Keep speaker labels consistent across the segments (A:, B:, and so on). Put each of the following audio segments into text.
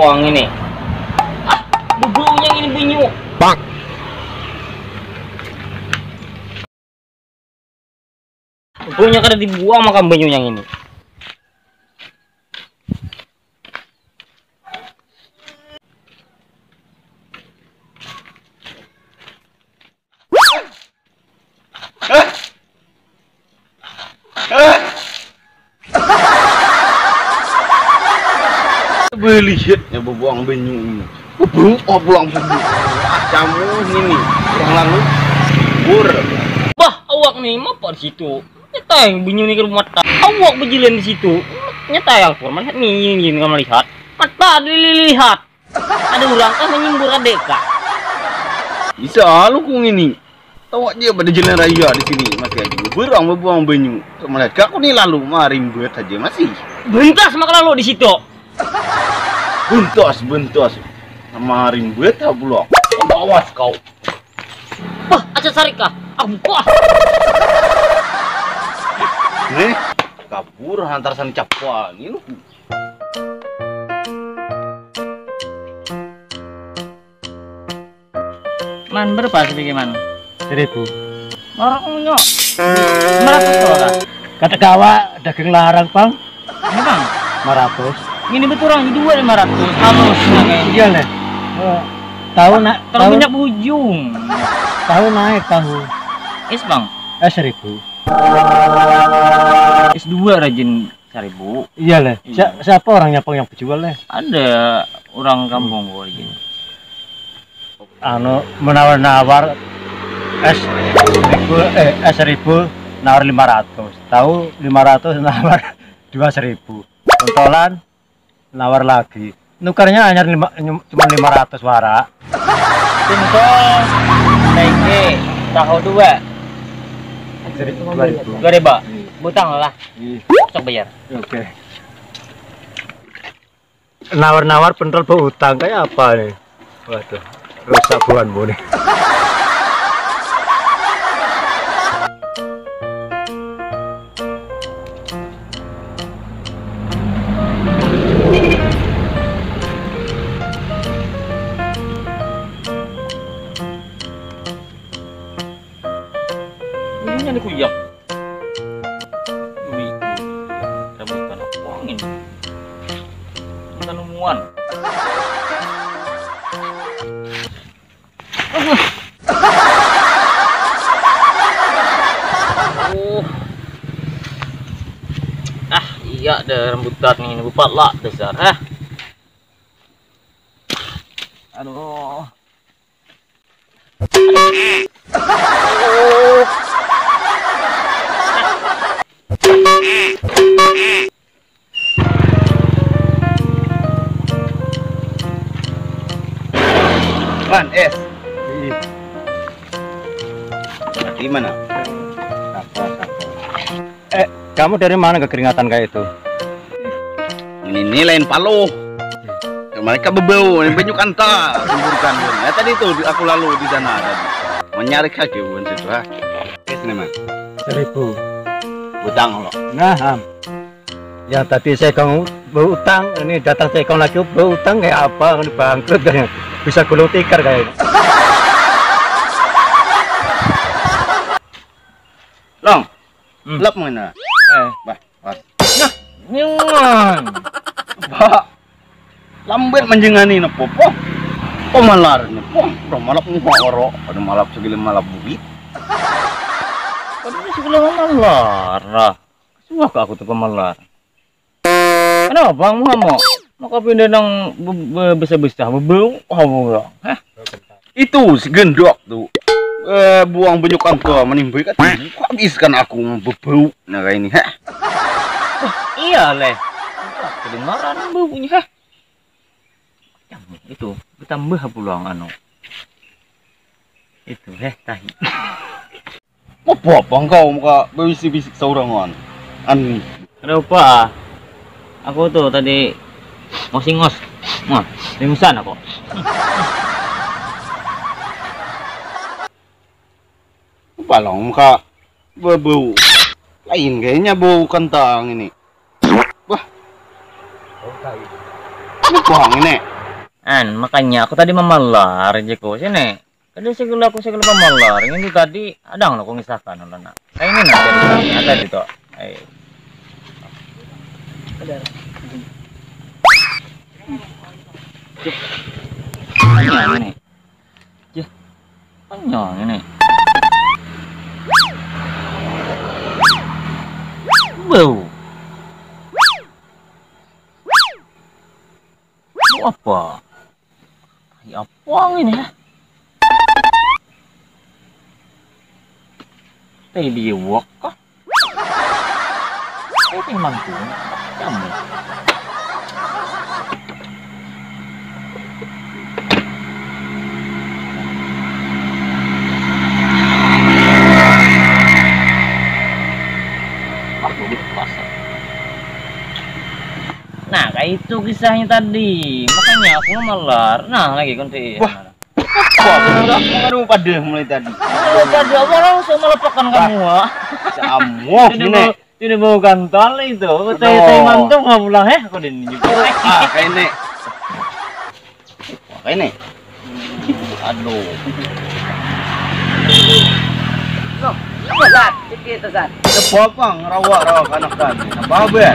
A: Yang ini? Ah, ini bunyi.
B: Bang.
A: Bubuknya kada dibuang makan banyu yang ini.
B: Belihat ya buang banyu. Bubung oh buang banyu. Kamu ini yang lalu bur.
A: Wah, awak nih mau di situ? Nyetang bunyi nih ke rumah tak. Awak berjalan di situ. Nyetang forman nih ini kamu lihat. Mata dilihat. Ada orang kan menyimbur adek kak.
B: Bisa lu kung ini. Tahu aja pada jalan raya di sini masih aja berang buang banyu. Sama lihat kak aku nih lalu marim buat aja masih.
A: Bentas maka lalu di situ.
B: Bentos bentos. Marim buat tak bulok.
A: Awas kau. Wah, aja sarika. Aku buka.
B: Nih kabur antar sana capuan ini lu.
A: Man berapa sih gimana?
C: seribu
A: Orang nyok. Meratus orang.
C: kata kawa daging larang bang
A: Ini bang.
C: 500
A: Ini betul orang dua lima ratus. Halus
C: iya leh Eh, tahu nak tahu
A: banyak ujung.
C: tahu naik tahu.
A: Is bang.
C: eh seribu.
A: Is dua rajin seribu.
C: iya leh Si- siapa orangnya pang yang berjual leh
A: Ada orang kampung gua rajin.
C: anu menawar-nawar es seribu eh es seribu nawar 500 tahu 500 nawar dua seribu. Pentolan nawar lagi nukarnya hanya lima, cuma 500 warak
A: Tingkong. Tenge. Tahu dua.
C: dua ribu
A: Dua ribu. Butang lah. Sok bayar.
C: oke nawar-nawar pentol berutang kayak apa nih waduh rusak buanmu nih
A: Ini ada kuyak. Wih, rebutan apa angin? Tanamuan. Oh. Ah, iya ada rambutan ini bupat lah dasar. Ah.
B: Di mana?
C: eh kamu dari mana kekeringatan kayak itu
B: Ini ini lain palu. Mereka bebau, ini banyak kanta, semburkan. Ya tadi tuh di- aku lalu di sana tadi. Mencari kaki bukan situ ha. Es nih man.
C: seribu
B: Butang lo.
C: Nah, Ham. yang tadi saya kamu berutang, ini datang saya kamu lagi berutang kayak apa? Ini bangkrut kayak bisa gulung tikar kayak.
B: Long.
A: Hmm.
B: Lep mana?
A: Eh,
B: Bah, bah.
A: nyuman.
B: Bah. Lambet menjengani nepo po. Pemalar nepo. Udah malap muka oro. Ada malap segala malap.
A: Kan ini sebelah malar. Suka ke aku tuh pemalar. Kenapa bang Muhammad? Maka pindah nang besar-besar bebel, oh bang. Hah?
B: Itu si gendok tuh. Eh, buang banyak kanta menimbai kan habiskan aku bebau nah kayak ini heh
A: Iya leh. Kedengaran baunya. Yang itu ditambah pulang anu. Itu heh tahi.
B: apa apa engkau muka bisik-bisik saurangan an
A: Kenapa? Aku tuh tadi mau singos. Wah, ringsan aku.
B: Balong muka bebau lain kayaknya bau kentang ini wah Ini bohong ini.
A: An, makanya aku tadi memalar Jeko sini. Tadi segala aku segala memalar. Ini tadi ada nggak aku ngisahkan nak. Kayak ini nanti ada di to. Eh. Panjang ini. Ini. Wow. Itu apa? Ya apa ini ya? Tadi walk kah? Ini mangkuk. Kamu. Nah, kayak itu kisahnya tadi. Makanya aku malar. Nah, lagi kunti.
B: Wah. Wah, mau pada mulai tadi.
A: Tadi aku langsung melepaskan kamu, ah.
B: Samuk
A: Tidak
B: ini.
A: mau, kantor itu. Teh teh mantung nggak pulang eh? Aku ini.
B: Ah, kayak ini. Wah, kayak ini.
A: Aduh.
D: Zat, itu Zat.
B: Kepopang rawa-rawa anak tadi. Apa ber?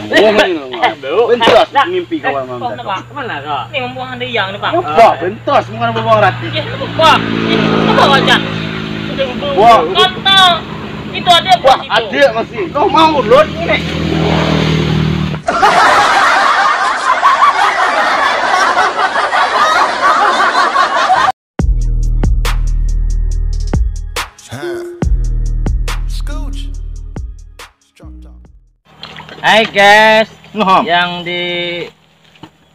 B: Bau. Bentos mimpi kawan mam?
A: Ini membuang anda yang nih Pak.
B: Apa? Bentos bukan bawang rati.
A: Pak. Apa aja?
B: Wah.
A: Kata. Itu ada
B: Wah, ada masih. Lo mau lut ini?
A: Hai guys, yang di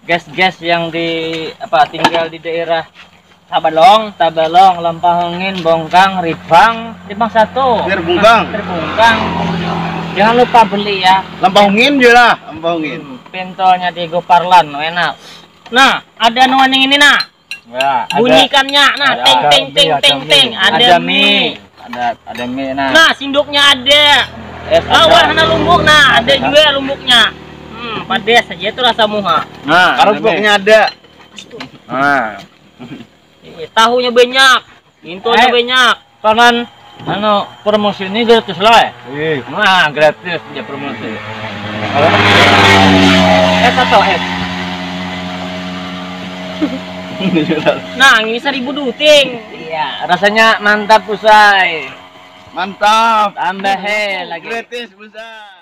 A: guys-guys yang di apa tinggal di daerah Tabalong, Tabalong, Lampahungin, Bongkang, Ribang, Ribang satu.
B: Biar bungkang.
A: Terbungkang. Jangan lupa beli ya.
B: Lampahungin je lah. Lampahungin.
A: Hmm, Pentolnya di Goparlan, enak. Nah, ada nuan yang ini nak.
C: Ya, ada-
A: Bunyikannya, nah,
C: ada
A: teng teng
C: mie,
A: teng
C: ada
A: teng
C: mie.
A: teng. Ada mie.
C: Ada ada mie nah.
A: Nah, sinduknya ada.
C: Es ada.
A: Lawan hana lumbuk, nah,
C: ada
A: juga lumbuknya. Hmm, padas saja itu rasa muha.
C: Nah,
B: Kalau
C: ada mie.
B: bloknya ada.
C: Nah,
A: Iya, tahunya banyak, intonya
C: Eh.
A: banyak.
C: kanan anu promosi ini gratis lah.
B: Ih,
C: Nah, gratis dia promosi. Es atau es?
A: Nah, ini seribu duting.
C: Iya, rasanya mantap usai.
B: Mantap.
C: Tambah he lagi.
B: Gratis, besar.